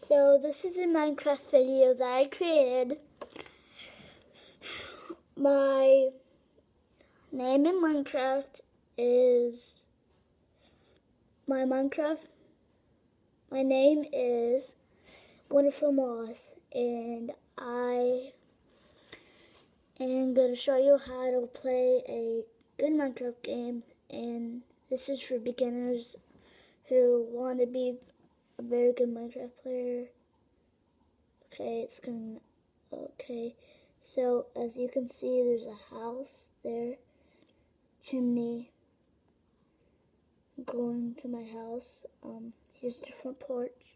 So this is a Minecraft video that I created. My name in Minecraft is my Minecraft. My name is Wonderful Moth, and I am going to show you how to play a good Minecraft game. And this is for beginners who want to be a very good Minecraft player. Okay, it's gonna. Okay, so as you can see, there's a house there, chimney going to my house. Um, here's the front porch.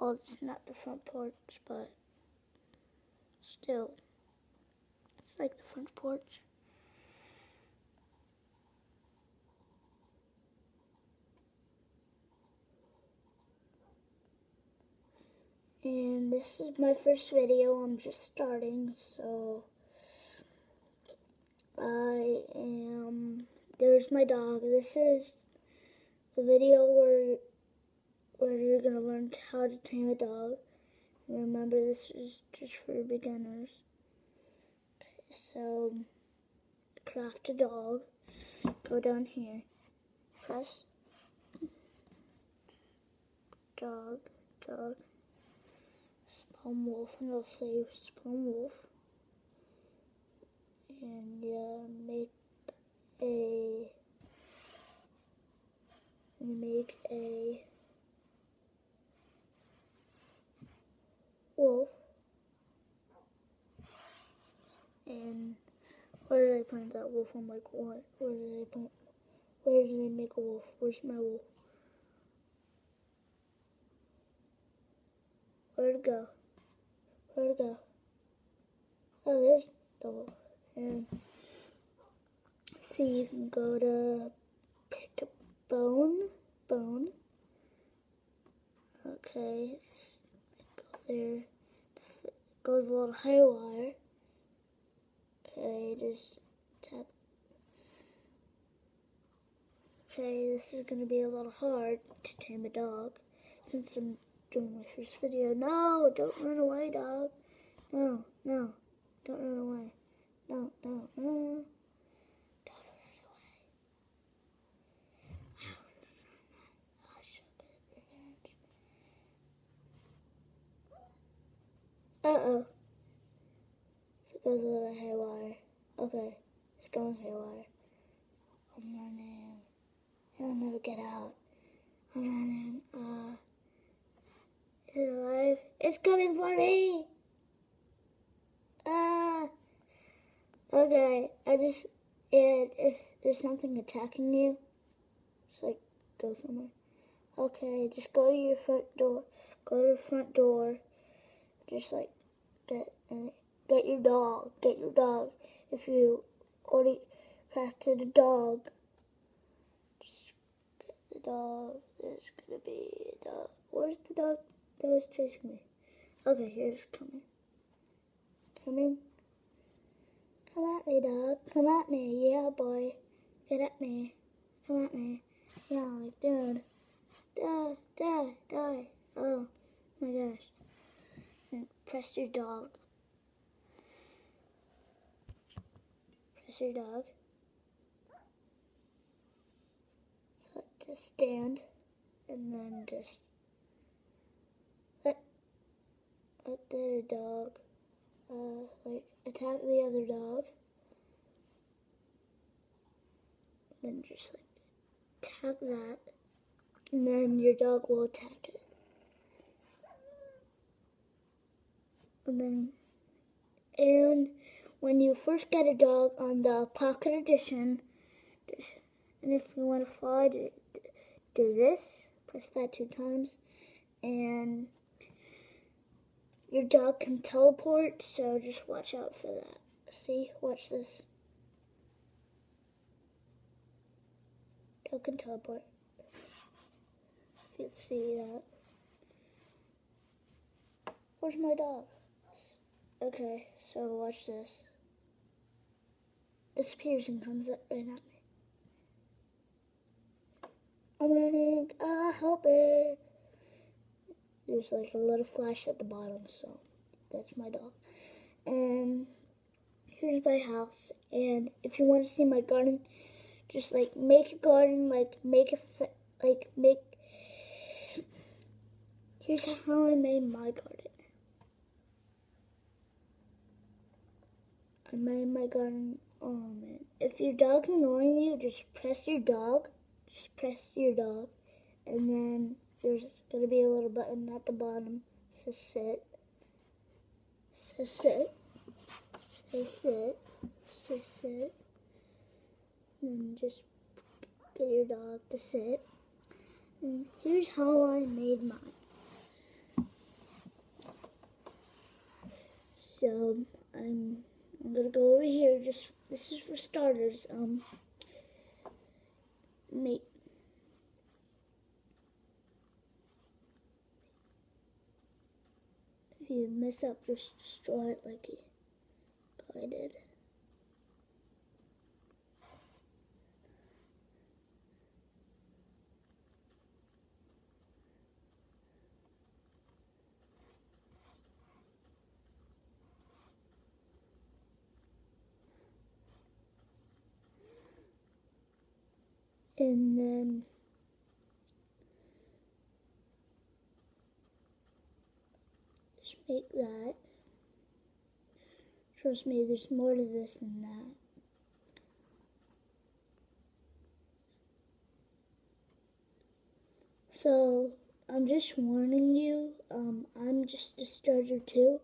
Oh, it's not the front porch, but still, it's like the front porch. And this is my first video, I'm just starting, so I am, there's my dog. This is the video where, where you're to learn how to tame a dog. Remember, this is just for beginners. So, craft a dog. Go down here. Press. Dog, dog spawn wolf and it'll say spawn wolf and uh, make a make a wolf and where did I plant that wolf? I'm like, what? Where did I plant? Where did I make a wolf? Where's my wolf? Where'd it go? Where'd it go? Oh, there's the wolf. And see, you can go to pick a bone. Bone. Okay. Go there. Goes a little haywire. Okay, just tap. Okay, this is going to be a little hard to tame a dog since I'm doing my first video. No, don't run away, dog. No, no, don't run away. No, no, no. Don't run away. Uh-oh. It goes a little haywire. Okay, it's going haywire. I'm running. He'll never get out. I'm running. Uh... Alive? It's coming for me! Ah! Okay, I just, and if there's something attacking you, just like go somewhere. Okay, just go to your front door. Go to the front door. Just like get and get your dog. Get your dog. If you already crafted a dog, just get the dog. There's gonna be a dog. Where's the dog? That was chasing me. Okay, here's coming. Coming. Come at me, dog. Come at me. Yeah, boy. Get at me. Come at me. Yeah, like, dude. Die, die, die. Oh, my gosh. And press your dog. Press your dog. To stand. And then just up there, dog. Uh, like, attack the other dog. Then just, like, attack that. And then your dog will attack it. And then, and when you first get a dog on the Pocket Edition, and if you want to fly, do this, press that two times, and your dog can teleport, so just watch out for that. See? Watch this. Dog can teleport. You can see that. Where's my dog? Okay, so watch this. Disappears and comes up right at me. I'm running. Ah, help it. There's like a little flash at the bottom, so that's my dog. And here's my house. And if you want to see my garden, just like make a garden, like make a like make. Here's how I made my garden. I made my garden. Oh man! If your dog's annoying you, just press your dog. Just press your dog, and then there's gonna be a little button at the bottom. Says sit. Says sit. Say sit. Say sit. And then just get your dog to sit. And here's how I made mine. So I'm I'm gonna go over here. Just this is for starters. Um, make if you mess up, just destroy it like I did. and then just that. Trust me, there's more to this than that. So, I'm just warning you, um, I'm just a starter too.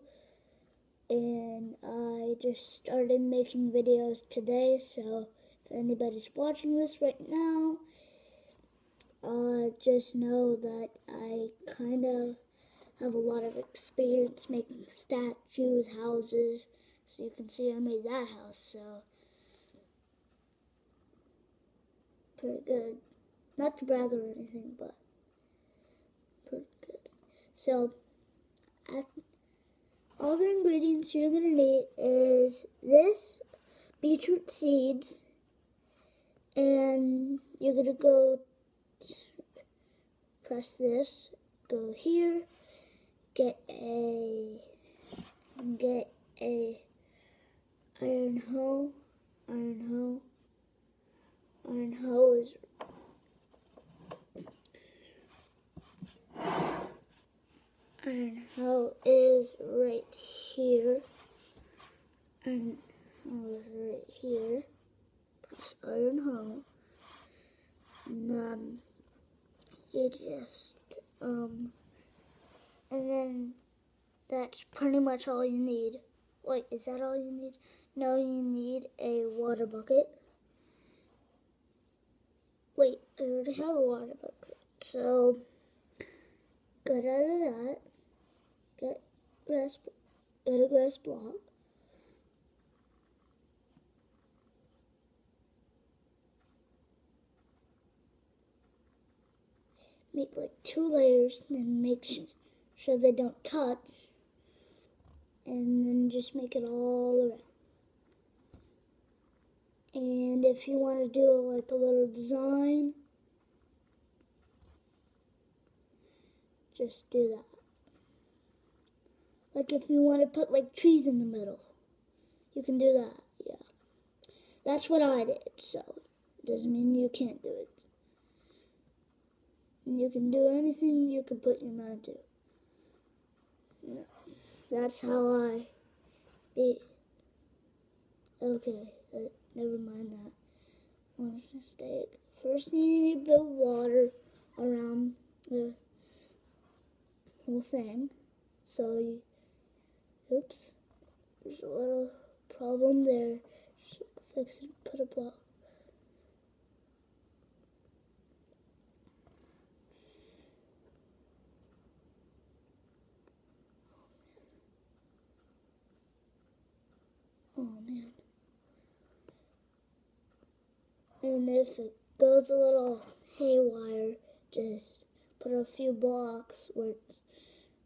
And I just started making videos today, so if anybody's watching this right now, uh, just know that I kind of have a lot of experience making statues, houses. So you can see I made that house, so pretty good. Not to brag or anything, but pretty good. So, all the ingredients you're gonna need is this beetroot seeds and you're gonna go press this go here get a get a iron hoe. Iron hoe. Iron hoe is iron hoe is right here. Iron hoe is right here. Iron hoe. And um, you just, um, and then that's pretty much all you need. Wait, is that all you need? No, you need a water bucket. Wait, I already have a water bucket. So, get out of that. Get grass, get a grass block. make like two layers and then make sure they don't touch and then just make it all around. And if you want to do like a little design, just do that. Like if you want to put like trees in the middle, you can do that, yeah. That's what I did, so it doesn't mean you can't do it. You can do anything you can put your mind to. That's how I be. Okay, uh, never mind that. One mistake. First, you need to build water around the whole thing. So, you, oops, there's a little problem there. Just fix it, put a block. And if it goes a little haywire, just put a few blocks where it's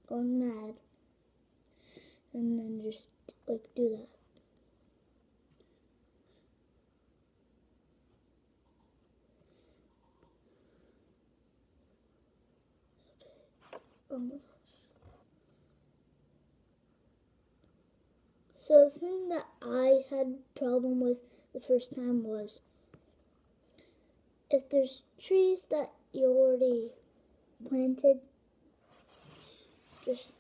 going mad. And then just like do that. Um, so the thing that I had problem with the first time was if there's trees that you already planted, just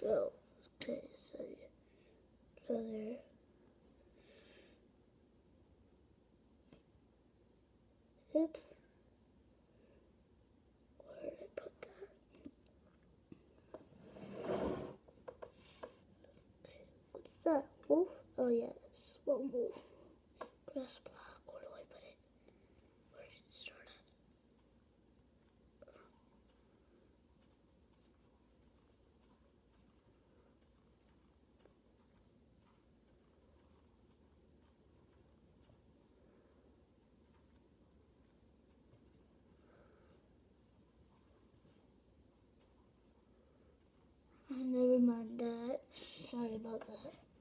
go. Okay, so so there. Oops. Where did I put that? What's that? Wolf? Oh, oh yeah, this is one wolf. Grass block. Where do I put it? Where did it start at? Oh, never mind that. Sorry about that.